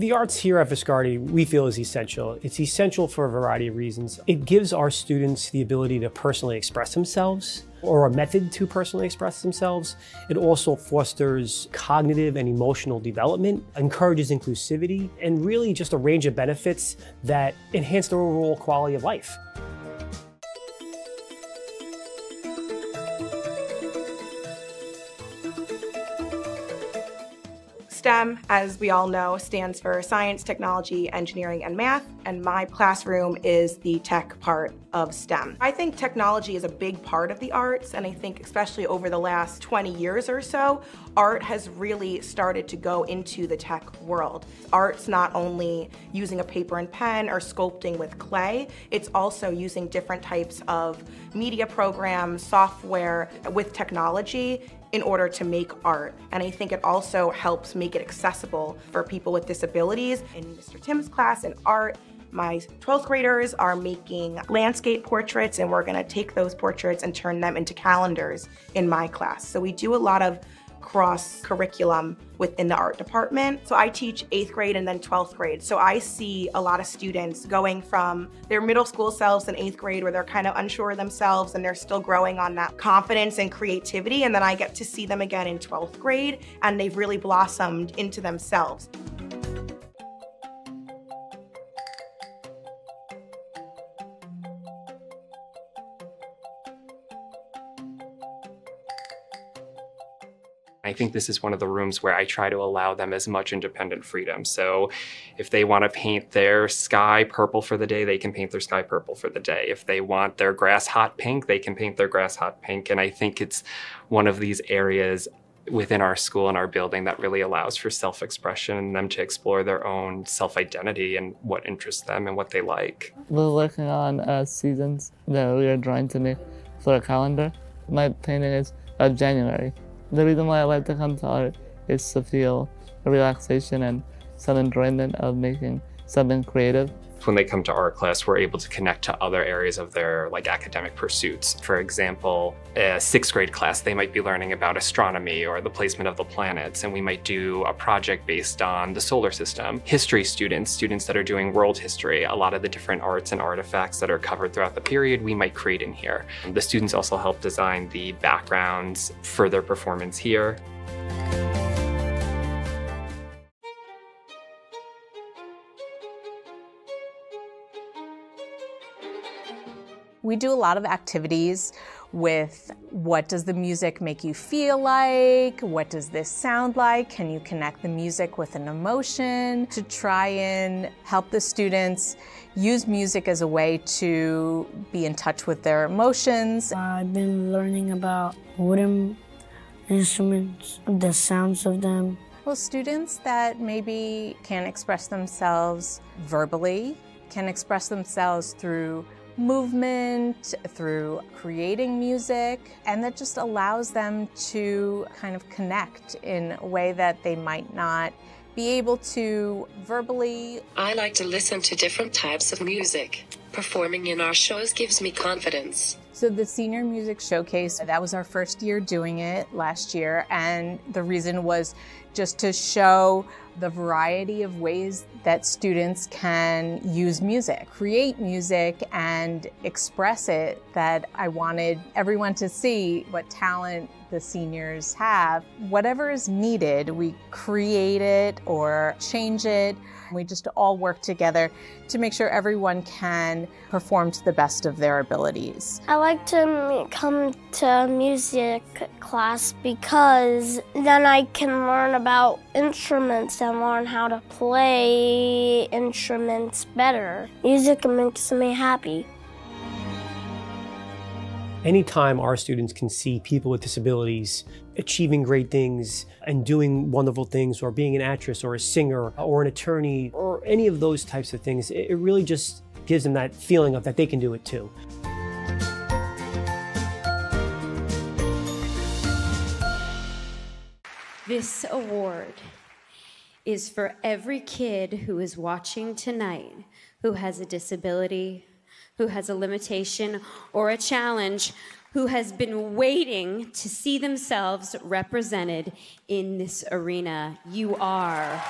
The arts here at Viscardi, we feel is essential. It's essential for a variety of reasons. It gives our students the ability to personally express themselves or a method to personally express themselves. It also fosters cognitive and emotional development, encourages inclusivity, and really just a range of benefits that enhance their overall quality of life. STEM, as we all know, stands for science, technology, engineering, and math, and my classroom is the tech part of STEM. I think technology is a big part of the arts, and I think especially over the last 20 years or so, art has really started to go into the tech world. Art's not only using a paper and pen or sculpting with clay, it's also using different types of media programs, software with technology in order to make art. And I think it also helps make it accessible for people with disabilities. In Mr. Tim's class in art, my 12th graders are making landscape portraits and we're gonna take those portraits and turn them into calendars in my class. So we do a lot of cross curriculum within the art department. So I teach eighth grade and then 12th grade. So I see a lot of students going from their middle school selves in eighth grade where they're kind of unsure of themselves and they're still growing on that confidence and creativity. And then I get to see them again in 12th grade and they've really blossomed into themselves. I think this is one of the rooms where I try to allow them as much independent freedom. So if they want to paint their sky purple for the day, they can paint their sky purple for the day. If they want their grass hot pink, they can paint their grass hot pink. And I think it's one of these areas within our school and our building that really allows for self-expression and them to explore their own self-identity and what interests them and what they like. We're working on uh, seasons that we are drawing to make for a calendar. My painting is of January. The reason why I like to come to art is to feel a relaxation and some enjoyment of making something creative when they come to art class, we're able to connect to other areas of their like academic pursuits. For example, a sixth grade class, they might be learning about astronomy or the placement of the planets, and we might do a project based on the solar system. History students, students that are doing world history, a lot of the different arts and artifacts that are covered throughout the period, we might create in here. The students also help design the backgrounds for their performance here. We do a lot of activities with what does the music make you feel like? What does this sound like? Can you connect the music with an emotion? To try and help the students use music as a way to be in touch with their emotions. I've been learning about wooden instruments, the sounds of them. Well, students that maybe can't express themselves verbally can express themselves through movement, through creating music, and that just allows them to kind of connect in a way that they might not be able to verbally. I like to listen to different types of music. Performing in our shows gives me confidence. So the Senior Music Showcase, that was our first year doing it last year, and the reason was just to show the variety of ways that students can use music, create music and express it that I wanted everyone to see what talent the seniors have. Whatever is needed, we create it or change it. We just all work together to make sure everyone can perform to the best of their abilities. I like to come to music class because then I can learn about instruments and learn how to play instruments better. Music makes me happy. Anytime our students can see people with disabilities achieving great things and doing wonderful things, or being an actress or a singer or an attorney or any of those types of things, it really just gives them that feeling of that they can do it too. This award is for every kid who is watching tonight who has a disability, who has a limitation or a challenge, who has been waiting to see themselves represented in this arena. You are